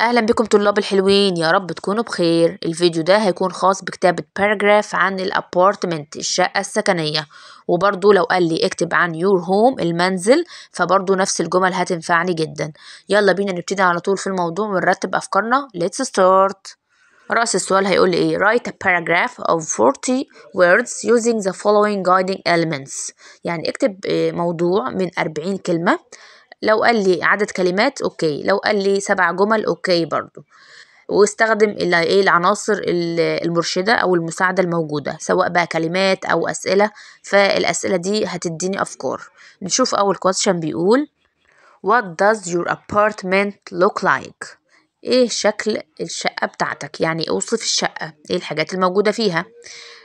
أهلا بكم طلاب الحلوين يا رب تكونوا بخير. الفيديو ده هيكون خاص بكتابة paragraph عن ال apartment الشقة السكنية. وبرضو لو قال لي اكتب عن your home المنزل فبرضو نفس الجمل هتنفعني جدا. يلا بينا نبتدي على طول في الموضوع ونرتب أفكارنا. Let's start. رأس السؤال هيقول لي إيه؟ Write a paragraph of 40 words using the following guiding elements. يعني اكتب آه، موضوع من 40 كلمة. لو قال لي عدد كلمات okay. لو قال لي سبع جمل okay برضو. واستخدم إيه العناصر ال- المرشدة أو المساعدة الموجودة سواء بقى كلمات أو أسئلة. فالأسئلة دي هتديني أفكار. نشوف أول question بيقول What does your apartment look like؟ إيه شكل الشقة بتاعتك؟ يعني أوصف الشقة. إيه الحاجات الموجودة فيها؟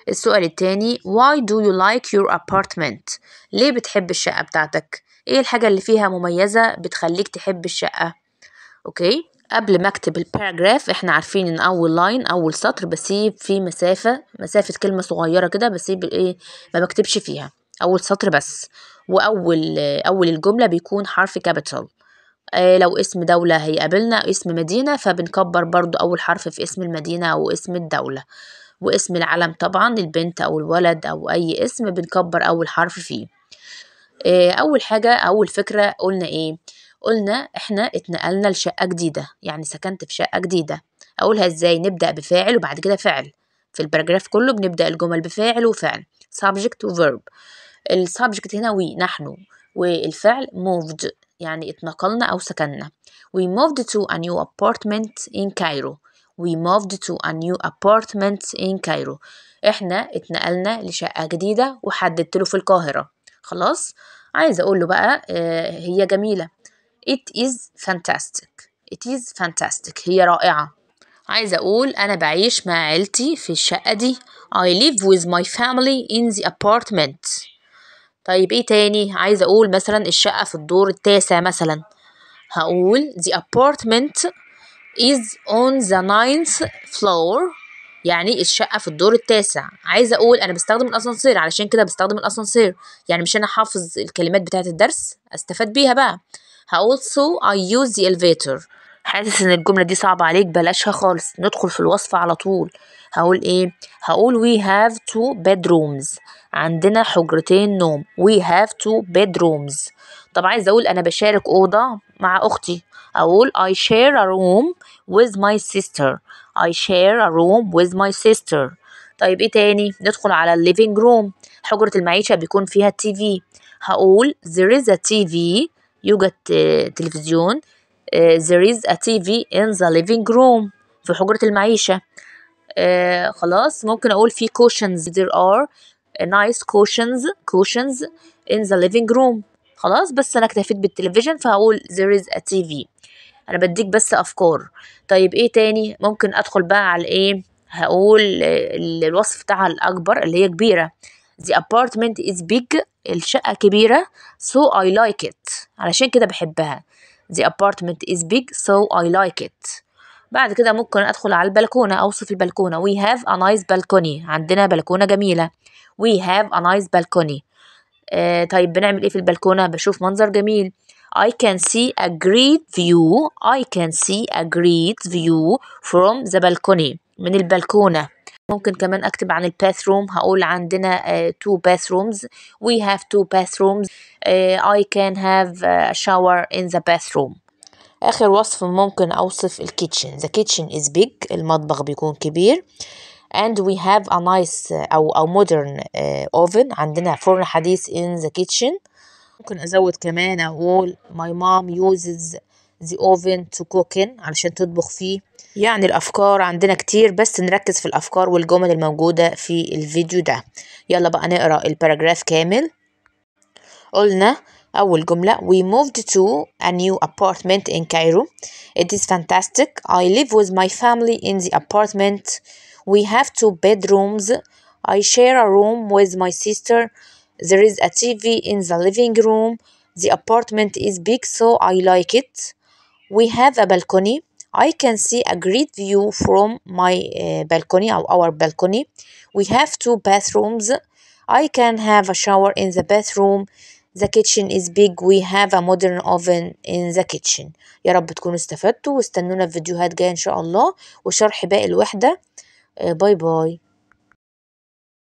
السؤال التاني Why do you like your apartment؟ ليه بتحب الشقة بتاعتك؟ إيه الحاجة اللي فيها مميزة بتخليك تحب الشقة؟ okay قبل ما أكتب ال paragraph إحنا عارفين إن أول line أول سطر بسيب فيه مسافة مسافة كلمة صغيرة كده بسيب إيه ما بكتبش فيها أول سطر بس وأول أول الجملة بيكون حرف capital آه لو اسم دولة هيقابلنا اسم مدينة فبنكبر برضو أول حرف في اسم المدينة أو اسم الدولة. واسم العلم طبعا البنت أو الولد أو أي اسم بنكبر أول حرف فيه. آه أول حاجة أول فكرة قلنا إيه؟ قلنا إحنا اتنقلنا لشقة جديدة يعني سكنت في شقة جديدة. أقولها إزاي؟ نبدأ بفاعل وبعد كده فعل. في ال paragraph كله بنبدأ الجمل بفاعل وفعل. Subject و verb. ال subject هنا we نحن. والفعل moved يعني اتنقلنا أو سكننا. We moved to a new apartment in Cairo. We moved to a new apartment in Cairo. إحنا اتنقلنا لشقة جديدة وحددت له في القاهرة. خلاص. عايزة أقول له بقى آه هي جميلة. It is fantastic. It is fantastic. هي رائعة. عايزة أقول أنا بعيش مع عيلتي في الشقة دي. I live with my family in the apartment. طيب إيه تاني؟ عايزة أقول مثلا الشقة في الدور التاسع مثلا. هقول the apartment is on the ninth floor. يعني الشقة في الدور التاسع. عايزة أقول أنا بستخدم الأسانسير علشان كده بستخدم الأسانسير. يعني مش أنا حافظ الكلمات بتاعة الدرس أستفاد بيها بقى. هقول so I use the elevator. حاسس إن الجملة دي صعبة عليك بلاشها خالص. ندخل في الوصف على طول. هقول إيه؟ هقول we have two bedrooms. عندنا حجرتين نوم. we have two bedrooms. طب عايزة أقول أنا بشارك أوضة مع أختي. أقول I share a room with my sister. I share a room with my sister. طيب إيه تاني؟ ندخل على ال living room حجرة المعيشة بيكون فيها TV هقول there is a TV يوجد آه، تلفزيون. آه، there is a TV in the living room. في حجرة المعيشة. آه خلاص ممكن أقول في cushions. There are nice cushions cushions in the living room. خلاص بس أنا اكتفيت بالتلفزيون فهقول there is a TV أنا بديك بس أفكار. طيب إيه تاني؟ ممكن أدخل بقى على إيه؟ هقول ال- الوصف بتاعها الأكبر اللي هي كبيرة. The apartment is big الشقة كبيرة so I like it. علشان كده بحبها. The apartment is big so I like it. بعد كده ممكن أدخل على البلكونة أوصف البلكونة. We have a nice balcony. عندنا بلكونة جميلة. We have a nice balcony. آه طيب بنعمل إيه في البلكونة بشوف منظر جميل I can see a great view I can see a great view from the balcony من البلكونة ممكن كمان أكتب عن ال bathroom هقول عندنا uh, two bathrooms we have two bathrooms uh, I can have a shower in the bathroom آخر وصف ممكن أوصف ال kitchen the kitchen is big المطبخ بيكون كبير and we have a nice uh, أو أو modern uh, oven. عندنا فرن حديث in the kitchen. ممكن أزود كمان أقول my mom uses the oven to cook in علشان تطبخ فيه. يعني الأفكار عندنا كتير بس نركز في الأفكار والجمل الموجودة في الفيديو ده. يلا بقى نقرأ الباراجراف كامل. قلنا أول جملة we moved to a new apartment in Cairo. It is fantastic. I live with my family in the apartment we have two bedrooms I share a room with my sister there is a TV in the living room the apartment is big so I like it we have a balcony I can see a great view from my uh, balcony or our balcony we have two bathrooms I can have a shower in the bathroom the kitchen is big we have a modern oven in the kitchen يا رب تكونوا استفدتوا واستنونا في فيديوهات جاية إن شاء الله وشرح باقي a boi boi.